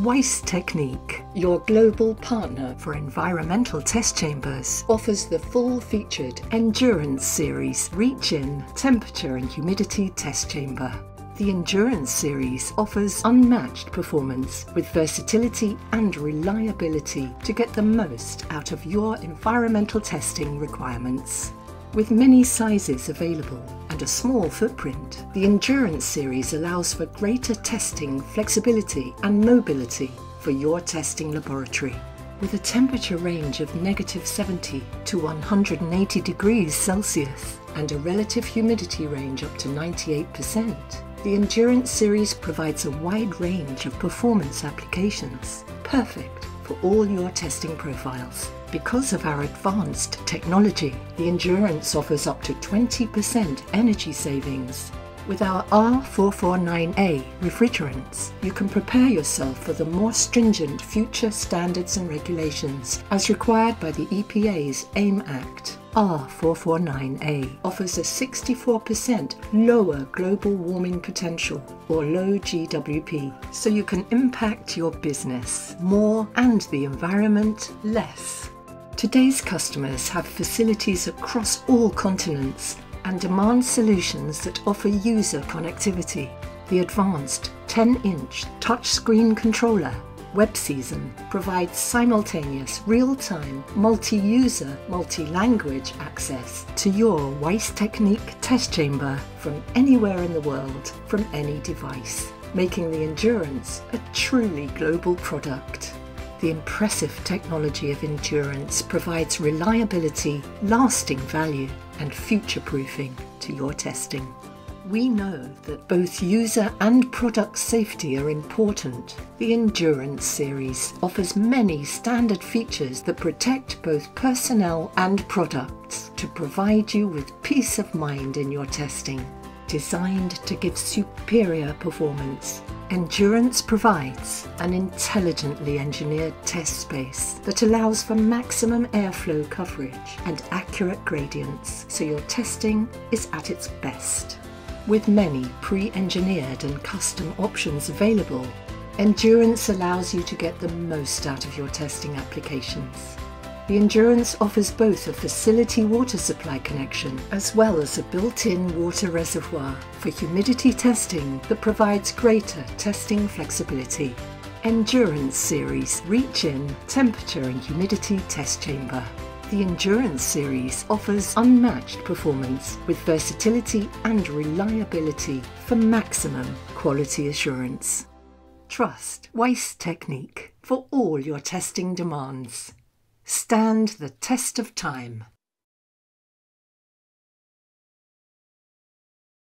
Weiss Technik, your global partner for environmental test chambers, offers the full featured Endurance Series Reach In Temperature and Humidity Test Chamber. The Endurance Series offers unmatched performance with versatility and reliability to get the most out of your environmental testing requirements. With many sizes available and a small footprint, the Endurance series allows for greater testing flexibility and mobility for your testing laboratory. With a temperature range of negative 70 to 180 degrees Celsius and a relative humidity range up to 98%, the Endurance series provides a wide range of performance applications, perfect for all your testing profiles. Because of our advanced technology, the Endurance offers up to 20% energy savings. With our R449A refrigerants, you can prepare yourself for the more stringent future standards and regulations as required by the EPA's AIM Act. R449A offers a 64% lower global warming potential or low GWP, so you can impact your business more and the environment less. Today's customers have facilities across all continents and demand solutions that offer user connectivity. The advanced 10 inch touchscreen controller WebSeason provides simultaneous, real-time, multi-user, multi-language access to your Weiss Technik test chamber from anywhere in the world, from any device, making the Endurance a truly global product. The impressive technology of Endurance provides reliability, lasting value, and future proofing to your testing. We know that both user and product safety are important. The Endurance series offers many standard features that protect both personnel and products to provide you with peace of mind in your testing. Designed to give superior performance, Endurance provides an intelligently engineered test space that allows for maximum airflow coverage and accurate gradients so your testing is at its best. With many pre-engineered and custom options available, Endurance allows you to get the most out of your testing applications. The Endurance offers both a facility water supply connection as well as a built-in water reservoir for humidity testing that provides greater testing flexibility. Endurance Series Reach-In Temperature and Humidity Test Chamber. The Endurance series offers unmatched performance with versatility and reliability for maximum quality assurance. Trust Weiss Technik for all your testing demands. Stand the test of time.